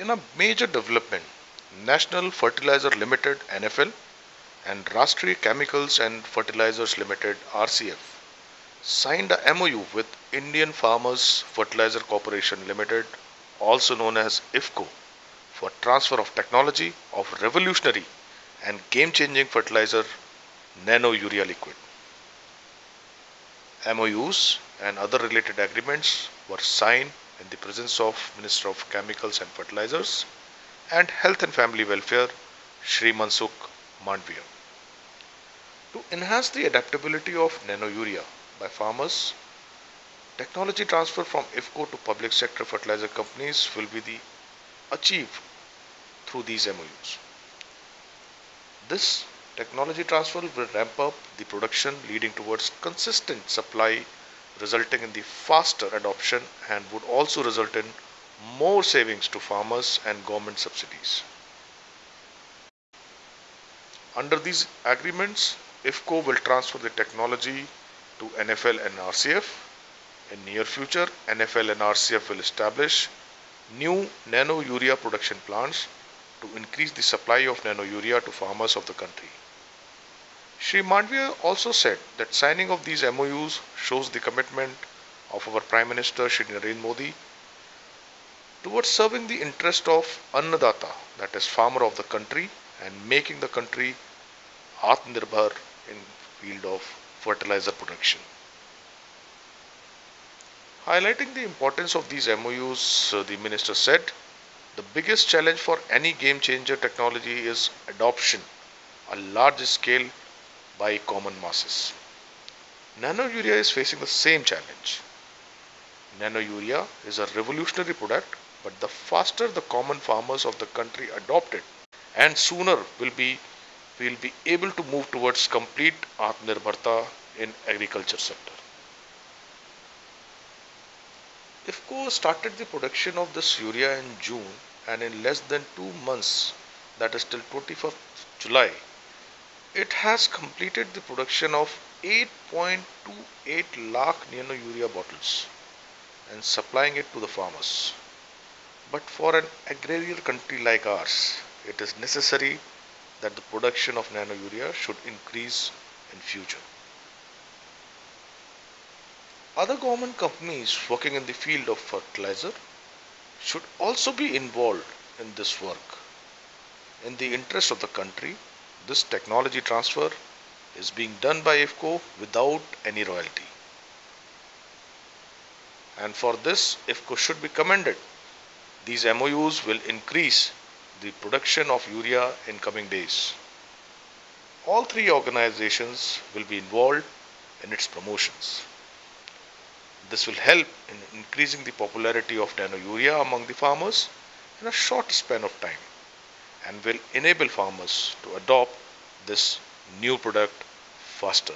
In a major development, National Fertilizer Limited NFL and Rashtriya Chemicals and Fertilizers Limited RCF signed a MOU with Indian Farmers Fertilizer Corporation Limited, also known as IFFCO, for transfer of technology of revolutionary and game-changing fertilizer nano urea liquid. MOUs and other related agreements were signed in the presence of Minister of Chemicals and Fertilizers and Health and Family Welfare, Shri Mansukh Mandaviya. To enhance the adaptability of nano urea by farmers, technology transfer from IFFCO to public sector fertilizer companies will be the achieved through these MOUs. This technology transfer will ramp up the production leading towards consistent supply resulting in the faster adoption and would also result in more savings to farmers and government subsidies. Under these agreements, IFFCO will transfer the technology to NFL and RCF. In near future, NFL and RCF will establish new nano urea production plants to increase the supply of nano urea to farmers of the country. Shri Mandaviya also said that signing of these MOUs shows the commitment of our Prime Minister Shri Narendra Modi towards serving the interest of Annadata, that is farmer of the country, and making the country Atmanirbhar in field of fertilizer production. Highlighting the importance of these MOUs, uh, the minister said, the biggest challenge for any game changer technology is adoption, a large scale by common masses. Nano urea is facing the same challenge. Nano urea is a revolutionary product, but the faster the common farmers of the country adopt it, and sooner will be we will be able to move towards complete Atmanirbharta in agriculture sector. IFFCO started the production of this urea in June and in less than two months, that is till 24th July, it has completed the production of 8.28 lakh nano urea bottles and supplying it to the farmers. But for an agrarian country like ours, it is necessary that the production of nano urea should increase in future. Other government companies working in the field of fertilizer should also be involved in this work. In the interest of the country, this technology transfer is being done by IFFCO without any royalty. And for this, IFFCO should be commended. These MOUs will increase the production of urea in coming days. All three organizations will be involved in its promotions. This will help in increasing the popularity of nano urea among the farmers in a short span of time and will enable farmers to adopt this new product faster.